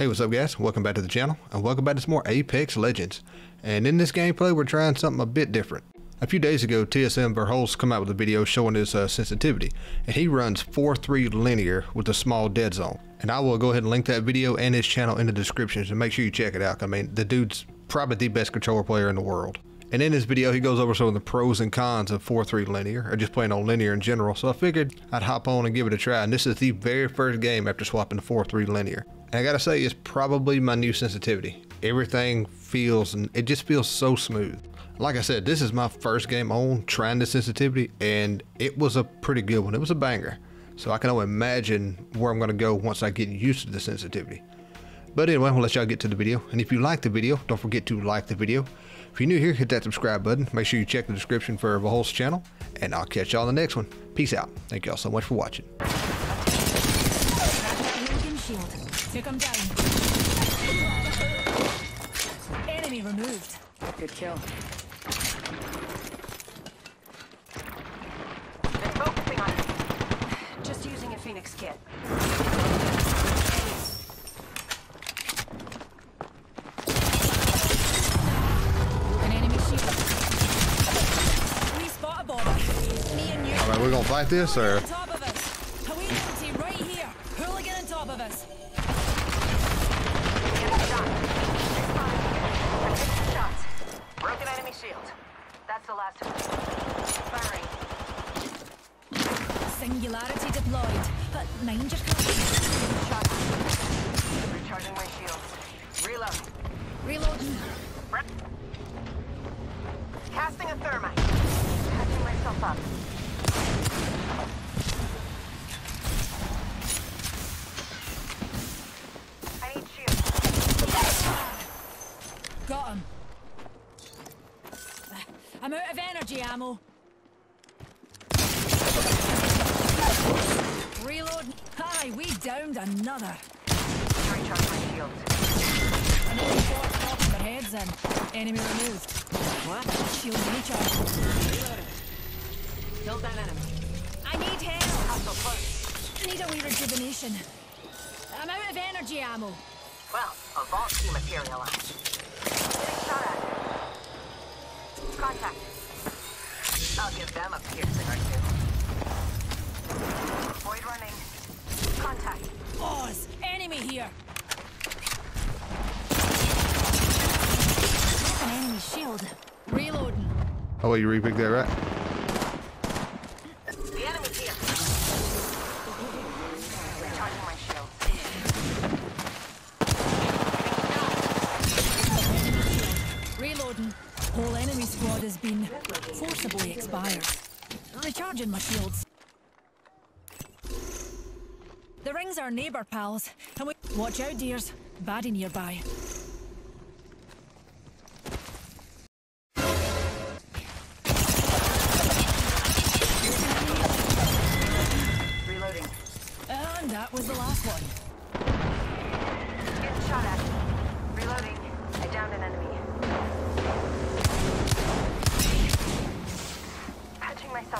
Hey, what's up guys? Welcome back to the channel, and welcome back to some more Apex Legends. And in this gameplay, we're trying something a bit different. A few days ago, TSM Verhulst come out with a video showing his uh, sensitivity, and he runs 4-3 linear with a small dead zone. And I will go ahead and link that video and his channel in the description, so make sure you check it out. I mean, the dude's probably the best controller player in the world. And in this video, he goes over some of the pros and cons of 4-3 linear, or just playing on linear in general, so I figured I'd hop on and give it a try, and this is the very first game after swapping to 4-3 linear. And I gotta say, it's probably my new sensitivity. Everything feels, and it just feels so smooth. Like I said, this is my first game on trying the sensitivity, and it was a pretty good one. It was a banger. So I can only imagine where I'm gonna go once I get used to the sensitivity. But anyway, we'll let y'all get to the video. And if you like the video, don't forget to like the video. If you're new here, hit that subscribe button. Make sure you check the description for Verhulst channel. And I'll catch y'all in the next one. Peace out. Thank y'all so much for watching. Took him down. Enemy removed. Good kill. Been focusing on it. Just using a Phoenix kit. An enemy shield. We spot a bomber. Me and you. All right, we're gonna fight this, or On top of us. A wee empty right here. Hooligan on top of us. Getting shot. I'm taking shots. Broken enemy shield. That's the last of them. Firing. Singularity deployed. But mind your. Shot. Recharging my shields. Reload. Reloading. Re- Casting a thermite. Patching myself up. I need shields. Got him. I'm out of energy ammo. Reload. Hi, we downed another. Recharge my shields. Another four popping their heads in. Enemy removed. What? Shield recharge. Reloading. Killed that enemy. I need help. Hostile close. Need a wee rejuvenation. I'm out of energy ammo. Well, a vault dematerialized. Getting shot at. Contact. I'll give them a piercing or two. Void running. Contact. Oz, enemy here. An enemy shield. Reloading. oh, well, you repicked that, right? Been forcibly expired. Recharging my shields. The rings are neighbour pals, and we watch out, dears. Baddie nearby. Reloading. And that was the last one. Getting shot at. Reloading. I downed an enemy. Patching myself up. Shield. Enemy down. We're using a Phoenix kit, pals. Listen, let's move here. Pause! Enemy here! Eye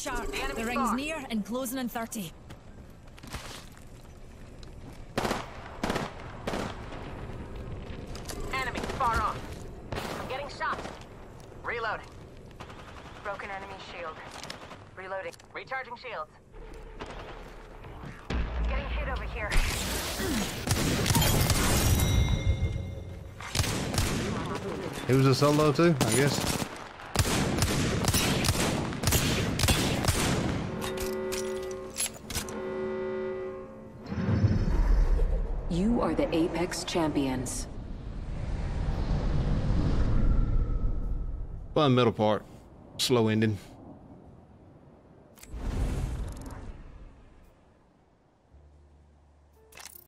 sharp. The ring's far. near and closing in 30. Enemy far off. I'm getting shot. Reloading. Broken enemy shield. Reloading. Recharging shields. I'm getting hit over here. He was a solo too, I guess. You are the Apex Champions. Fun middle part, slow ending.